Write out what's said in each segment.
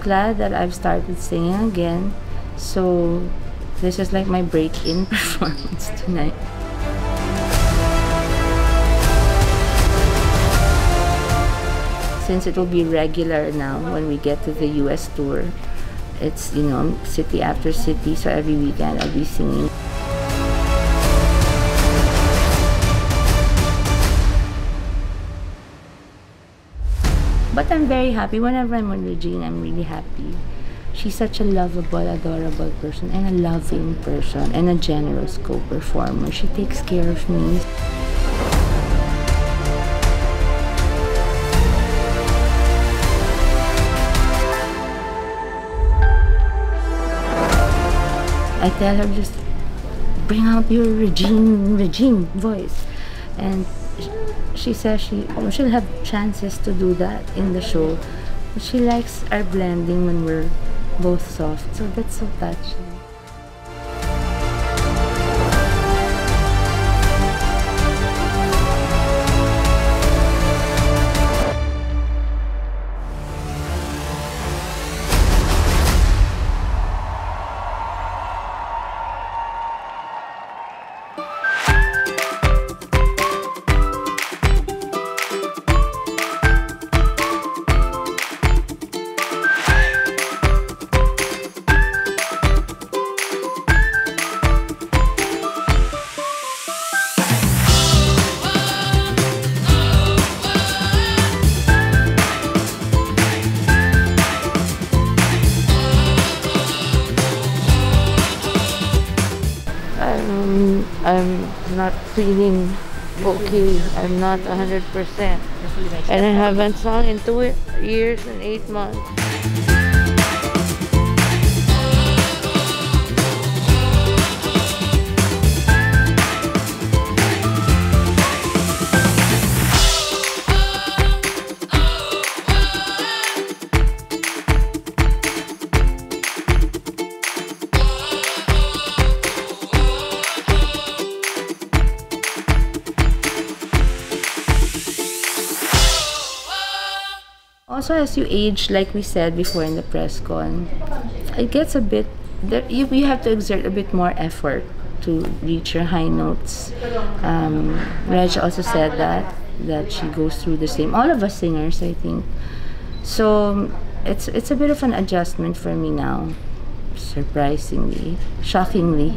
Glad that I've started singing again. So this is like my break-in performance tonight. Since it will be regular now when we get to the US tour, it's, you know, city after city, so every weekend I'll be singing. But I'm very happy. Whenever I'm with Regine, I'm really happy. She's such a lovable, adorable person and a loving person and a generous co-performer. She takes care of me. I tell her just bring out your Regine, Regine voice. And she says she oh, she'll have chances to do that in the show. But she likes our blending when we're both soft. So that's so touching. Not feeling okay. I'm not 100%. And I haven't sung in two years and eight months. Also, as you age, like we said before in the press con, it gets a bit, there, you, you have to exert a bit more effort to reach your high notes. Um, Reg also said that, that she goes through the same, all of us singers, I think. So, it's, it's a bit of an adjustment for me now, surprisingly, shockingly.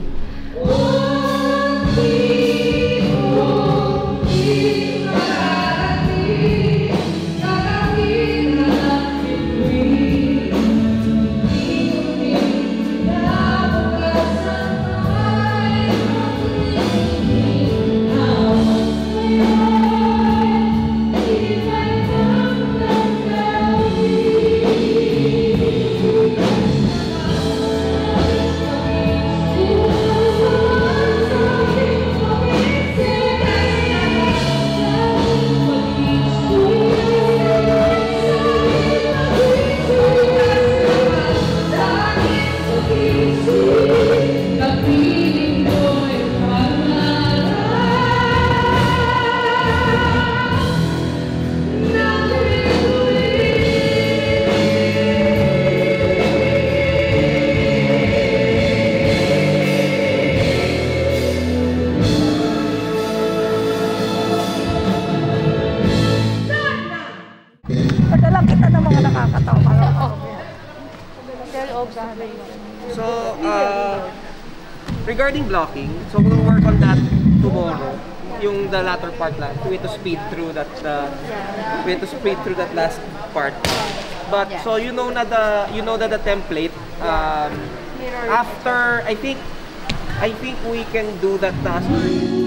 Regarding blocking, so we'll work on that tomorrow. Yung the latter part lang, we have to speed through that, uh, we have to speed through that last part. But so you know na the you know that the template um, after I think I think we can do that task.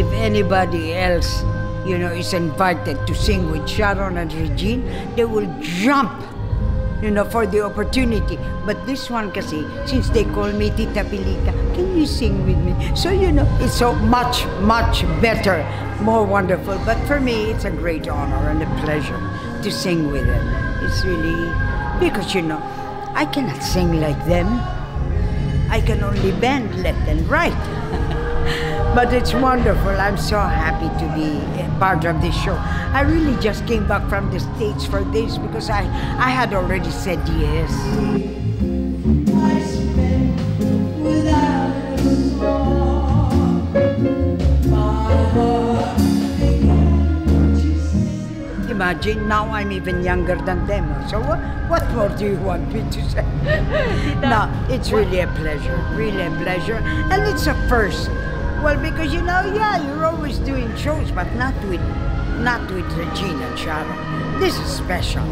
If anybody else, you know, is invited to sing with Sharon and Regine, they will jump, you know, for the opportunity. But this one kasi, since they call me Tita Pilita, can you sing with me? So, you know, it's so much, much better, more wonderful. But for me, it's a great honor and a pleasure to sing with them. It's really, because, you know, I cannot sing like them. I can only bend left and right. But it's wonderful. I'm so happy to be a part of this show. I really just came back from the States for this because I, I had already said yes. Imagine now I'm even younger than them. So what, what more do you want me to say? no, it's really a pleasure, really a pleasure, and it's a first. Well, because you know, yeah, you're always doing shows, but not with, not with Regina and Sharon. This is special.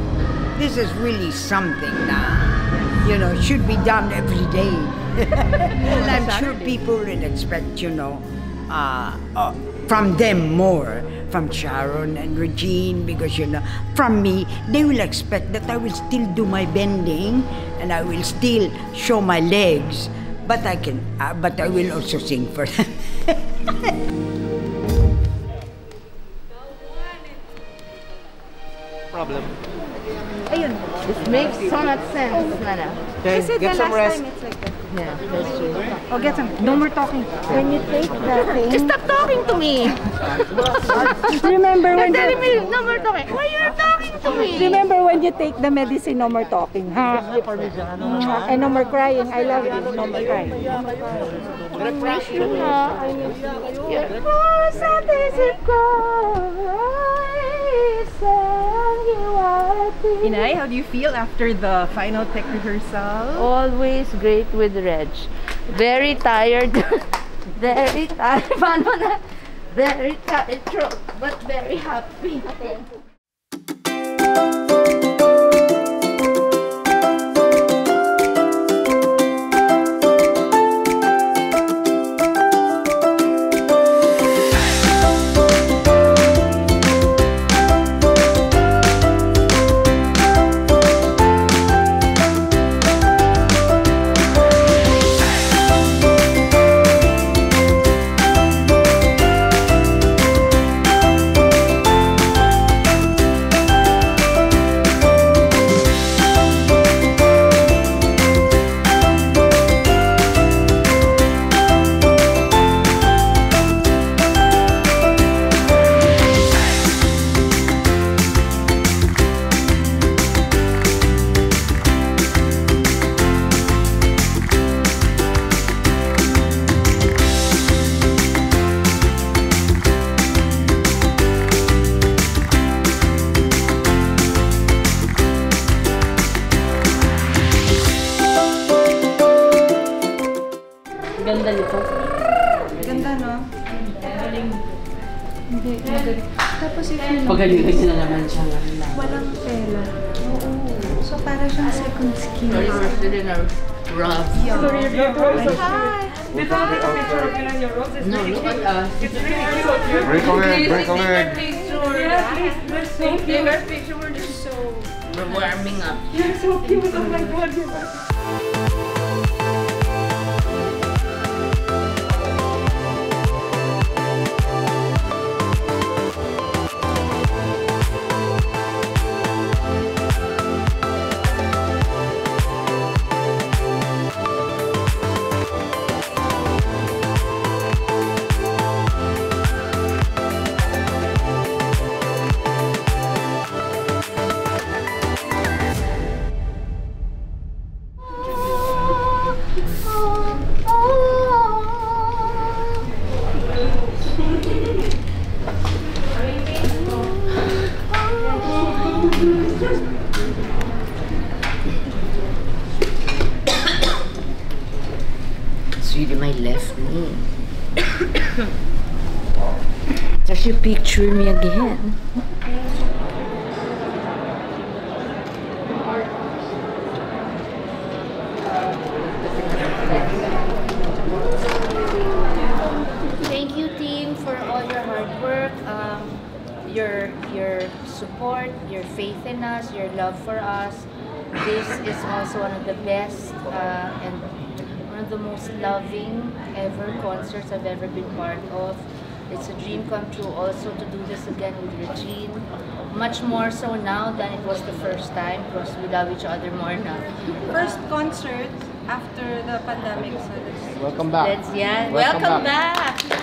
This is really something now. You know, should be done every day. and I'm sure people will expect, you know, uh, uh, from them more, from Sharon and Regine, because you know, from me, they will expect that I will still do my bending and I will still show my legs, but I can, uh, but I will also sing for them. Problem. Ayun. It makes so much sense, Nana. Okay, Kasi get the some last rest. time it's like that. Yeah, that's true. Oh, get some. No more talking. When you take the thing. Just stop talking to me. remember You're when telling the, me no more talking. Why you're talking to me? Remember when you take the medicine, no more talking, ha? Mwah. And no more crying. I love you. No more crying. Miss you na. I miss you. You're close at this Inay, how do you feel after the final tech rehearsal? Always great with Reg. Very tired. very tired. Very tired but very happy. Ganda Pagalingan sila naman siya. Walang pera. Oo. So, para siyang second skin. Rough. Hi! Did I take a picture of you and your roses? No, look at us. It's really cute. Break a leg, break a leg. Yeah, please, they're so cute. Take our picture, we're just so... We're warming up. You're so cute, oh my god, you're me again. Thank you, team, for all your hard work, um, your your support, your faith in us, your love for us. This is also one of the best uh, and one of the most loving ever concerts I've ever been dream come true also to do this again with Regine. Much more so now than it was the first time because we love each other more now. First concert after the pandemic. So this Welcome back. Let's, yeah, Welcome welcome, back. Yeah,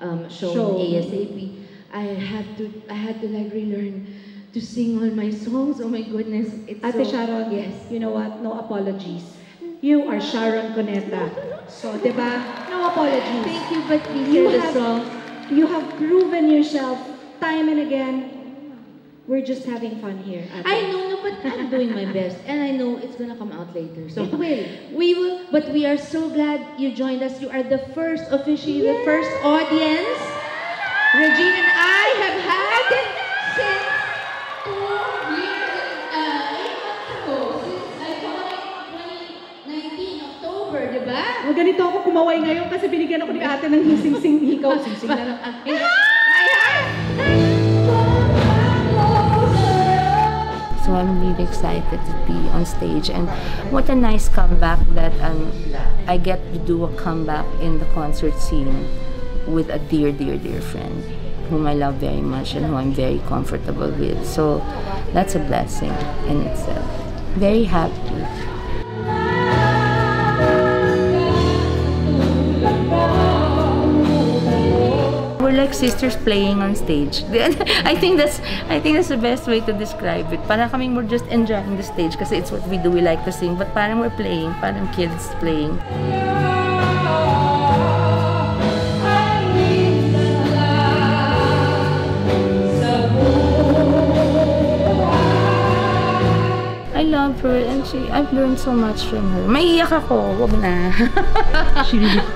um, show, Show. in ASAP. I had to, I had to like relearn to sing all my songs. Oh my goodness. It's Ate so, Sharon, Yes. you know what? No apologies. You are Sharon Cuneta. So, di ba? No apologies. Thank you, but please You hear the have- song. You have proven yourself time and again. We're just having fun here. Ate. I know, no, but I'm doing my best, and I know it's gonna come out later. So It will. We will, but we are so glad you joined us. You are the first, officially the first audience. Regine and I have had since uh, ago. Since I saw like 2019 October, di ba? Oh, ganito ako kumaway ngayon kasi binigyan ako ni ate ng sing-sing ikaw. Sing-sing na lang. So I'm really excited to be on stage and what a nice comeback that um, I get to do a comeback in the concert scene with a dear, dear, dear friend whom I love very much and who I'm very comfortable with. So that's a blessing in itself. Very happy. Like sisters playing on stage. I think that's I think that's the best way to describe it. Para kaming we're just enjoying the stage kasi it's what we do. We like to sing, but parang we're playing, parang kids playing. I love her and she I've learned so much from her. Maiiyak ako, wag na. she really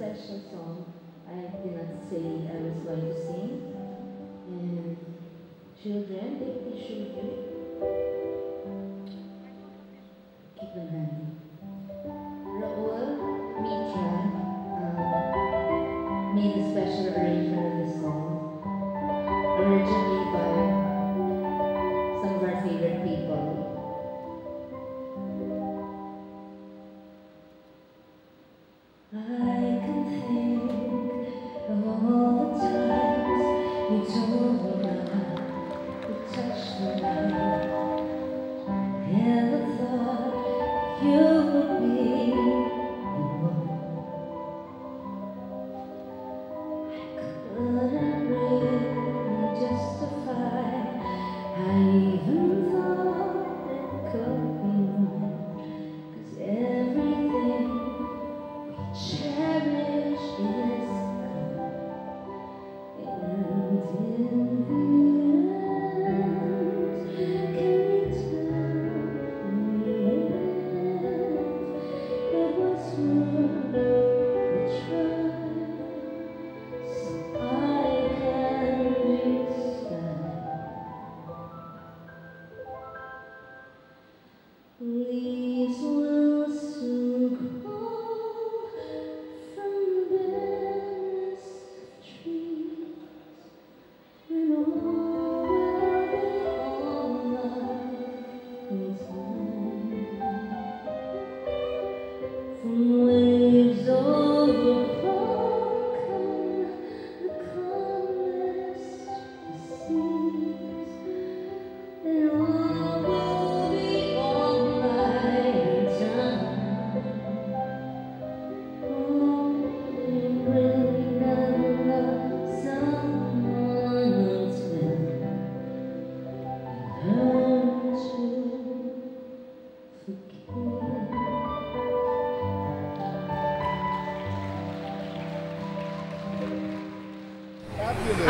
special song. I did not say I was going to sing. And children, take the children. Keep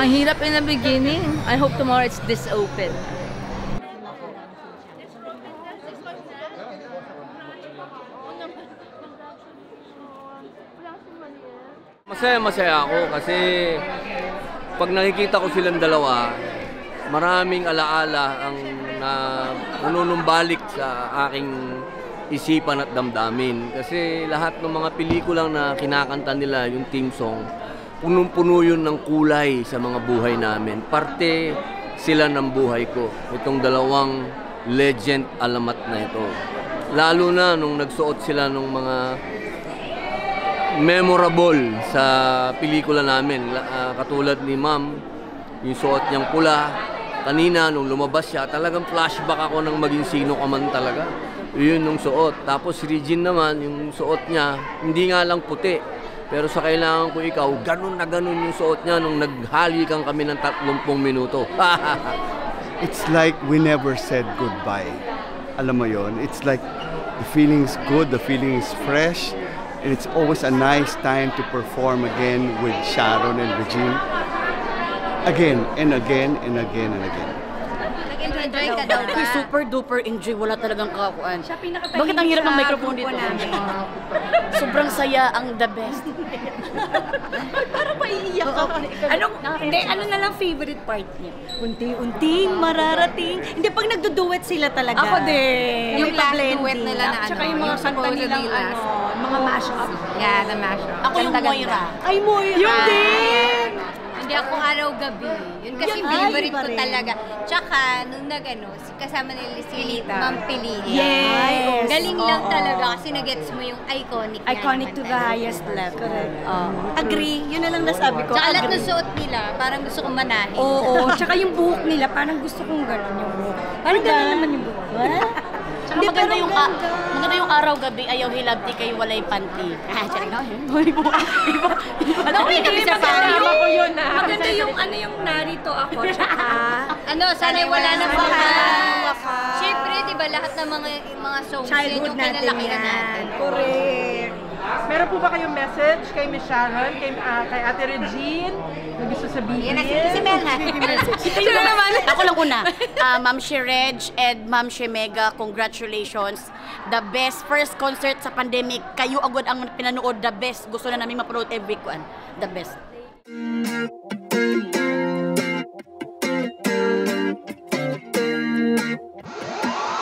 Ang hirap in the beginning. I hope tomorrow it's this open. Masaya masaya ako kasi pag nakikita ko silang dalawa, maraming alaala ang na nanunumbalik sa aking isipan at damdamin. Kasi lahat ng mga pelikulang na kinakanta nila, yung team song, punong-puno yun ng kulay sa mga buhay namin. Parte sila ng buhay ko. Itong dalawang legend alamat na ito. Lalo na nung nagsuot sila ng mga memorable sa pelikula namin. Ah, katulad ni Ma'am, yung suot niyang pula. Kanina, nung lumabas siya, talagang flashback ako ng maging sino ka man talaga. Yun yung suot. Tapos si Regine naman, yung suot niya, hindi nga lang puti. Pero sa kailangan ko ikaw, ganun na ganun yung suot niya nung naghalikan kami ng 30 minuto. It's like we never said goodbye. Alam mo yon, it's like the feeling's good, the feeling is fresh, and it's always a nice time to perform again with Sharon and Regine. Again and again and again and again. Nag-enjoy ka daw ba? super duper enjoy. Wala talagang kakuan. Bakit ang hirap ng microphone dito? Sobrang saya ang the best. Parang maiiyak ako. Anong, hindi, ano na lang favorite part niya? Unti-unting mararating. Hindi, pag nagdo-duet sila talaga. Ako din. Yung last duet nila na Tsaka ano, yung mga kanta nilang ano, mga mashup. Yeah, the mashup. Ako yung Moira. Ay, Moira. Yung din! Hindi ako araw-gabi. Yun kasi Yun, favorite ko talaga. Tsaka, nung nag-ano, si- kasama nila si Pilita. Ma'am Pilita. Yes. Galing lang Oo. talaga kasi nagets mo yung iconic na Iconic naman to the talaga. highest level. Correct. Agree. Yun na lang nasabi ko. Tsaka lahat Agree. ng suot nila, parang gusto kong manahin. Oo, tsaka yung buhok nila, parang gusto kong gano'n yung buhok. Parang gano'n naman yung buhok. Tsaka maganda yung, a- maganda yung araw-gabi, ayaw hilabti kayo walay panty. Ah, tsaka na, iba, iba. Ano ko yun? Maganda yung, ko yun ah. maganda yung, ano yung narito ako, tsaka, ano, sana'y wala na wakas. Siyempre, di ba, lahat ng mga mga songs, yun Childhood yung natin kinalakihan yan. natin. Correct. Meron po ba kayong message kay Miss Sharon, kay, ah, kay Ate Regine, na gusto sabihin? Si Mel ha. Sino naman? Ako lang una. Ah, Ma'am Shereg and Ma'am Shemega, congratulations. The best first concert sa pandemic. Kayo agad ang pinanood. The best. Gusto na namin mapanood every one. The best.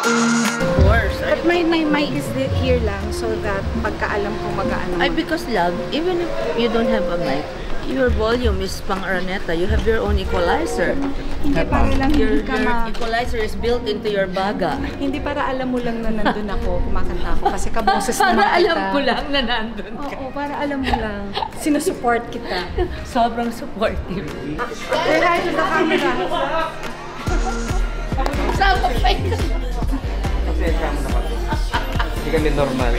Of course. But my, my mic is here lang so that pagkaalam ko mag-ano. Ay, because love, even if you don't have a mic, your volume is pang Araneta. You have your own equalizer. Hindi, para lang Your, hindi ka your ma... equalizer is built into your baga. Hindi para alam mo lang na nandun ako, kumakanta ako kasi kaboses Para naman kita. alam ko lang na nandun ka. Oo, para alam mo lang. Sinusupport kita. Sobrang supportive. Say hi to the camera. Sama pa Pasensya mo na kami. Hindi kami normal.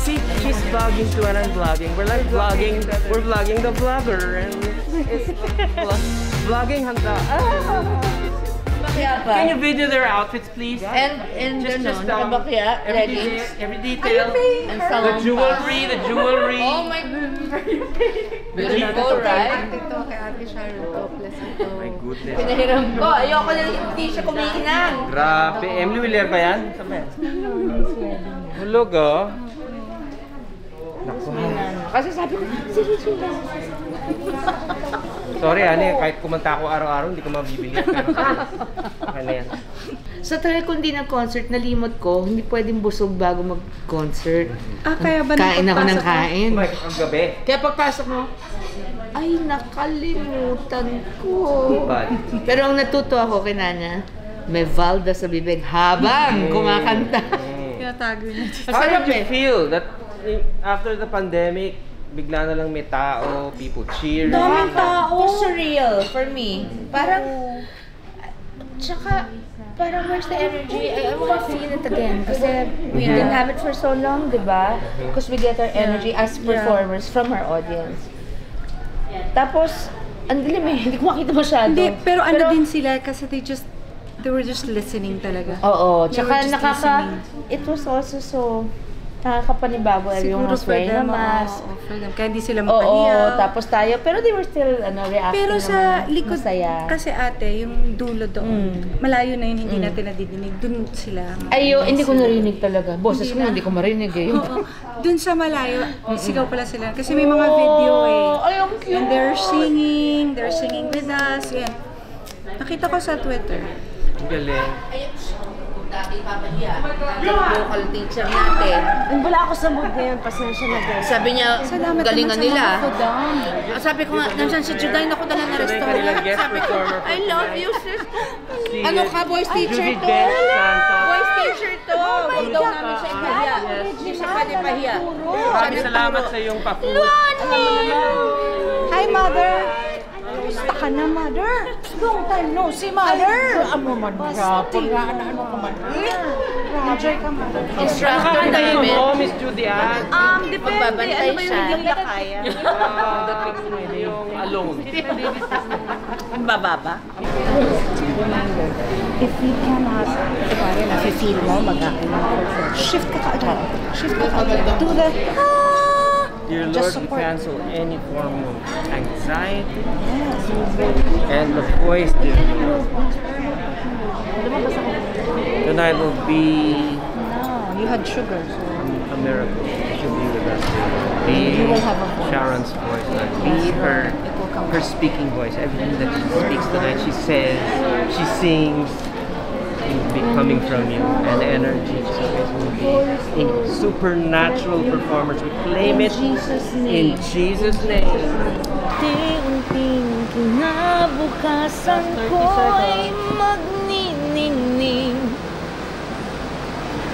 See, she's vlogging to and I'm vlogging. We're like vlogging, we're vlogging the vlogger. And it's vlog- vlogging handa. Bakya pa. Can you video their outfits, please? And, and Just- ano, just, um, nakabakya, every detail- every detail. And The jewelry, the jewelry. Oh my goodness. Beautiful, right? Ito kay Ate Sharon to, plus ito. My goodness. Pinahiram ko. Ayoko na hindi siya kumikinang. Grabe. Emily Villar ba yan? Saan ba yan? Hulog, oh. Naku. Kasi sabi ko, si Regina. Sorry, ane, kahit kumanta ako araw-araw, hindi ko mabibili. Na yan. Sa tagal ko hindi nag-concert, nalimot ko, hindi pwedeng busog bago mag-concert. Ah, kaya ba Kain ako ng kain. Kumain ang gabi. Kaya pagpasok mo, ay nakalimutan ko. Pero ang natuto ako kay Nanya, may Valda sa bibig habang kumakanta. Kaya tago niya. How did you feel that eh, after the pandemic, bigla na lang may tao, people cheer? Daming tao. Surreal for me. Parang, tsaka, parang where's the energy? I, I wanna feel it again. Kasi we didn't have it for so long, di ba? Because we get our energy as performers from our audience. Tapos, ang dilim eh, hindi ko makita masyado. Hindi, pero ano din sila kasi they just, they were just listening talaga. Oo, tsaka nakaka, listening. it was also so, nakakapanibago. Siguro was for wearing a them, mask. oo, for them. Kaya hindi sila Oo, mapahiya. tapos tayo, pero they were still, ano, reacting Pero sa naman, likod, masaya. kasi ate, yung dulo doon, malayo na yun, hindi natin nadidinig. Doon sila. Ayo, hindi ko narinig talaga. Boses ko Hindi na. hindi ko marinig eh. Oo. Doon sa malayo, sigaw pala sila. Kasi may mga video eh. Ay, ang cute. And they're singing, they're singing with us. Yan. Nakita ko sa Twitter. Ang galing. local teacher natin. Wala ako sa mood ngayon. Pasensya na guys. Sabi niya, Salamat galingan sa nila. mga kudang. Ah, Sabi ko nga, nandiyan si Juday na ko dala na restaurant. Sabi ko, I love you, sis. Ano ka, boys teacher to? Boys teacher to. Huwag daw namin siya ipahiya. Hindi siya pwede pahiya. Maraming salamat sa iyong pa-food. Hi, Mother! Ka na, mother. Long time no see, mother. Ay, ano man, grapo. Ano, ano ka man. Ah, Enjoy ka, mother. Instruct ka namin. Ano Miss Judian? Um, depende. Ano ba ano yung hindi kaya? Ah, yung alone. Bababa? If we cannot, parang nafe-feel mo, mag-aaral. Shift ka ka agad. Shift ka ka agad. Do the, ah! Dear Just Lord, we support. cancel any form of anxiety and the voice, dear Lord. Tonight will be no, you had sugar. So. a miracle. She should be with us. Be You will have a voice. Sharon's voice, Lord. Be her, her speaking voice. Everything that she speaks tonight, she says, she sings, will be coming from you and energy. So it will be a supernatural performance. We claim it in Jesus' name. Kinabukasan ko'y magniningning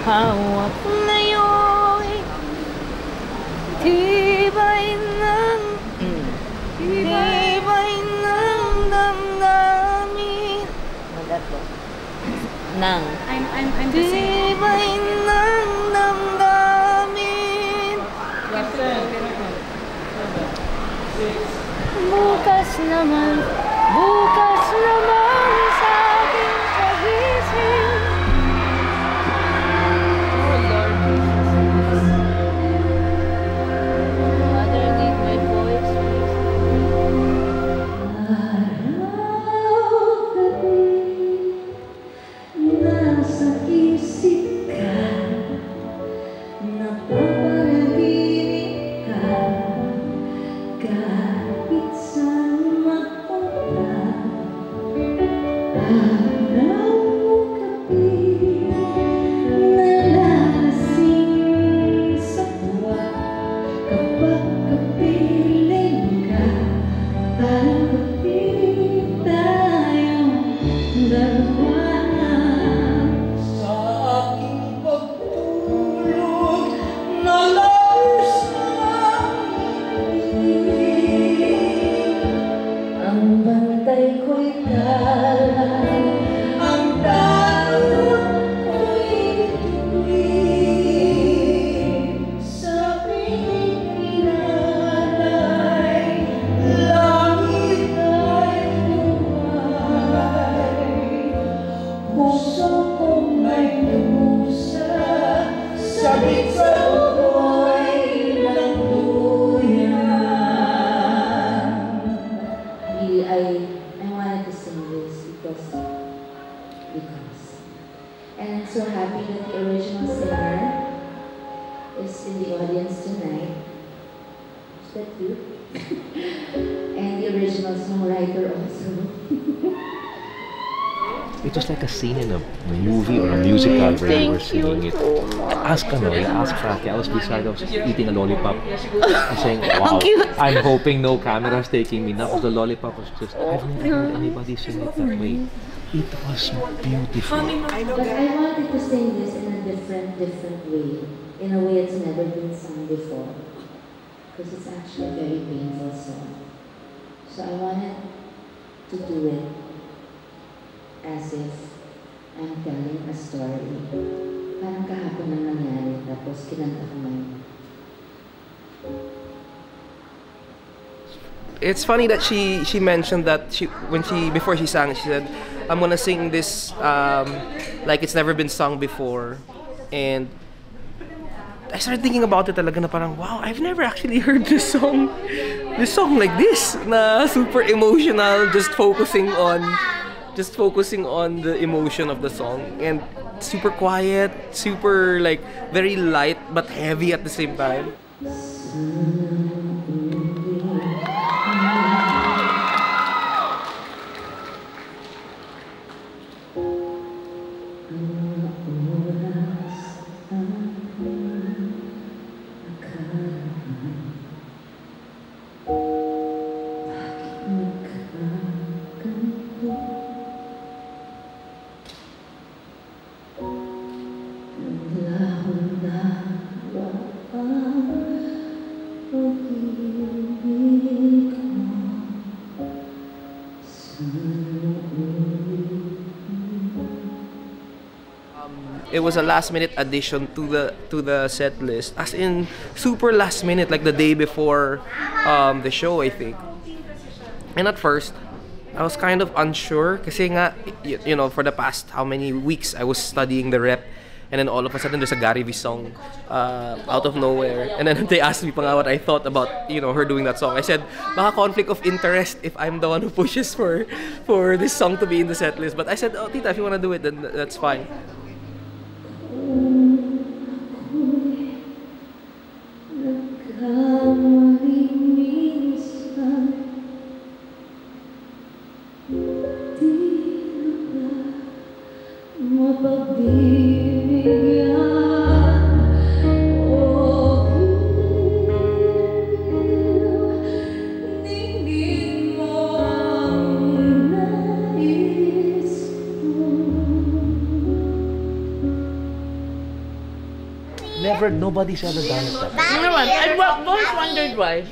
Hawak ngayon Tibay ng Tibay ng damdamin Nang I'm, I'm, I'm the same. Tibay ng damdamin Bukas naman, bukas naman Mm-hmm. That cute? and the original songwriter also. It was like a scene in a movie or a musical where you were singing it. Ask ano, yeah, ask Frankie. I was beside, I was just eating a lollipop. I'm saying, wow, I'm hoping no camera's taking me now. 'cause The lollipop was just, I've never heard anybody sing it that way. It was beautiful. But I wanted to sing this in a different, different way. In a way it's never been sung before. Because it's actually a very painful song. So I wanted to do it as if I'm telling a story. Parang kahapon na nangyari, tapos kinanta ko ngayon. it's funny that she she mentioned that she when she before she sang she said I'm gonna sing this um, like it's never been sung before and I started thinking about it talaga na parang wow I've never actually heard this song this song like this na super emotional just focusing on just focusing on the emotion of the song. And super quiet super like very light but heavy at the same time a last minute addition to the to the set list as in super last minute like the day before um, the show I think. And at first I was kind of unsure kasi nga y- you know for the past how many weeks I was studying the rep and then all of a sudden there's a Gary V song uh, out of nowhere. And then they asked me pa what I thought about you know her doing that song. I said baka conflict of interest if I'm the one who pushes for for this song to be in the set list. But I said oh tita if you wanna do it then that's fine nobody's ever done it that way. You know what? I've always wondered why.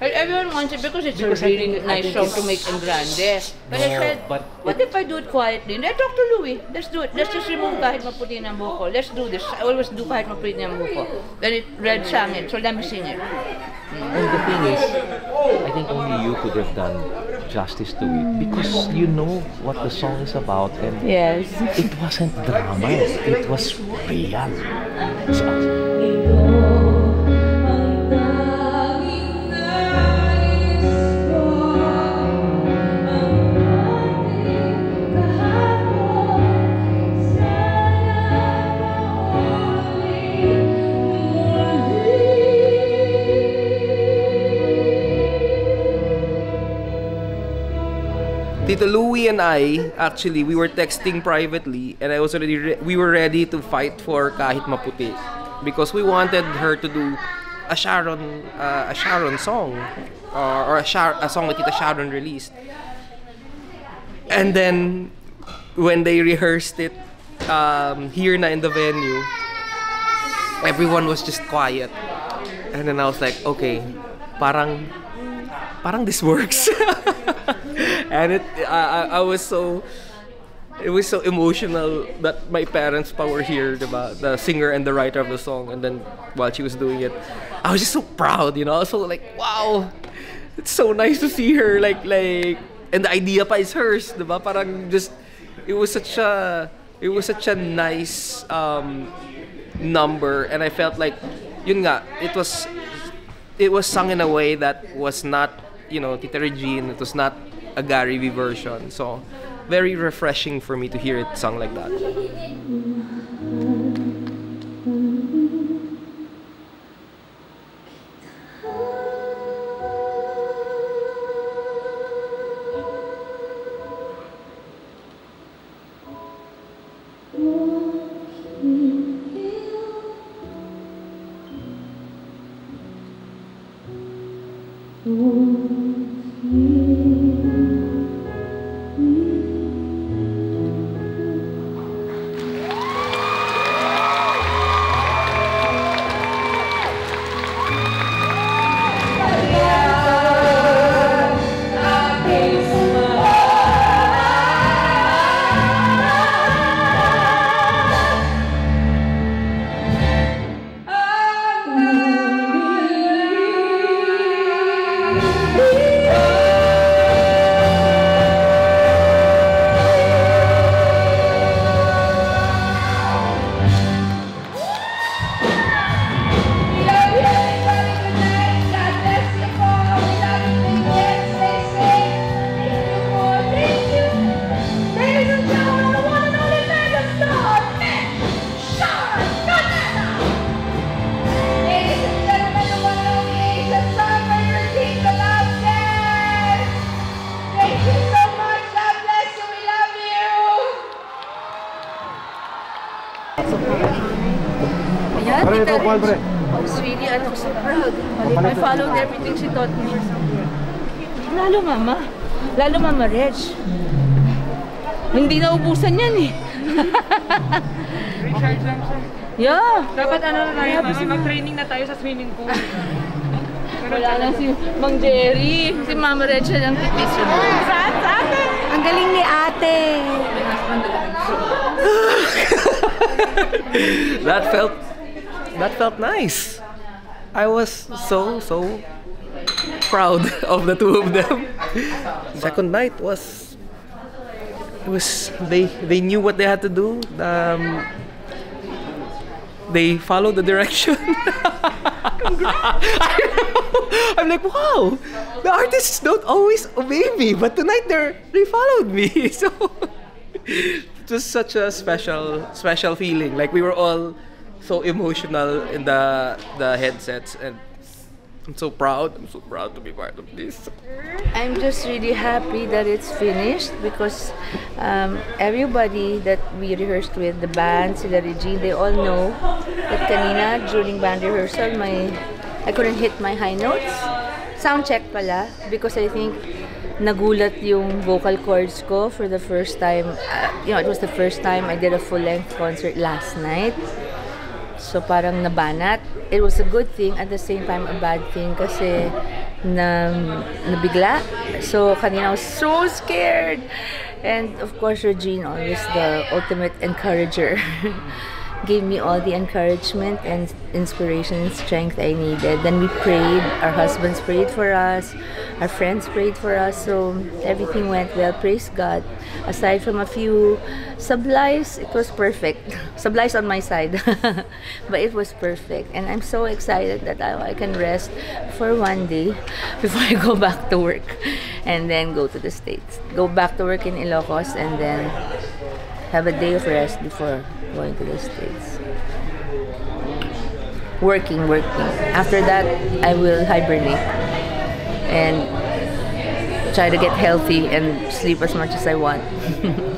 And everyone wants it because it's Because a I really think- nice think song to make in grande. But I said, but what if I do it quietly? And I talked to Louie. Let's do it. Let's just remove kahit maputi ng buko. Let's do this. I always do kahit maputi ng buko. Then it Red sang it, so let me sing it. And the thing is, I think only you could have done justice to it because you know what the song is about and Yes. it wasn't drama, it was real. So, Tito Louie and I, actually, we were texting privately and I was already, re- we were ready to fight for Kahit Maputi because we wanted her to do a Sharon, uh, a Sharon song or, or a, a song that Tita Sharon released. And then, when they rehearsed it um, here na in the venue, everyone was just quiet. And then I was like, okay, parang, parang this works. and it I, I was so it was so emotional that my parents pa were here diba? the singer and the writer of the song and then while she was doing it I was just so proud you know so like wow it's so nice to see her like like and the idea pa is hers diba? parang just it was such a it was such a nice um, number and I felt like yun nga it was it was sung in a way that was not, you know, Tita Regine. It was not a Gary V version. So, very refreshing for me to hear it sung like that. Ayan, Pre, pre. Oh, sweetie, I'm so proud. I followed everything she taught me. Lalo, Mama. Lalo, Mama Reg. Hindi naubusan yan eh. Recharge lang siya. Yeah. Dapat ano na tayo, mami, mag-training na tayo sa swimming pool. Wala na si Mang Jerry. Si Mama Reg siya lang tipis yun. Saan? Sa atin? Ang galing ni ate. that felt that felt nice. I was so so proud of the two of them. Second night was was they they knew what they had to do. Um, they followed the direction. I know. I'm like, wow, the artists don't always obey me, but tonight they they followed me. So it was such a special special feeling. Like we were all so emotional in the the headsets, and I'm so proud. I'm so proud to be part of this. I'm just really happy that it's finished because um, everybody that we rehearsed with, the band, sila Regine, they all know that kanina during band rehearsal, my I couldn't hit my high notes. Sound check pala because I think nagulat yung vocal cords ko for the first time. Uh, you know, it was the first time I did a full-length concert last night. So parang nabanat. It was a good thing at the same time a bad thing kasi na nabigla. So kanina I was so scared. And of course Regine always the ultimate encourager. gave me all the encouragement and inspiration and strength I needed. Then we prayed, our husbands prayed for us, our friends prayed for us, so everything went well. Praise God. Aside from a few sublies, it was perfect. Sublies on my side, but it was perfect. And I'm so excited that I, I can rest for one day before I go back to work and then go to the States. Go back to work in Ilocos and then have a day of rest before going to the States. Working, working. After that, I will hibernate and try to get healthy and sleep as much as I want.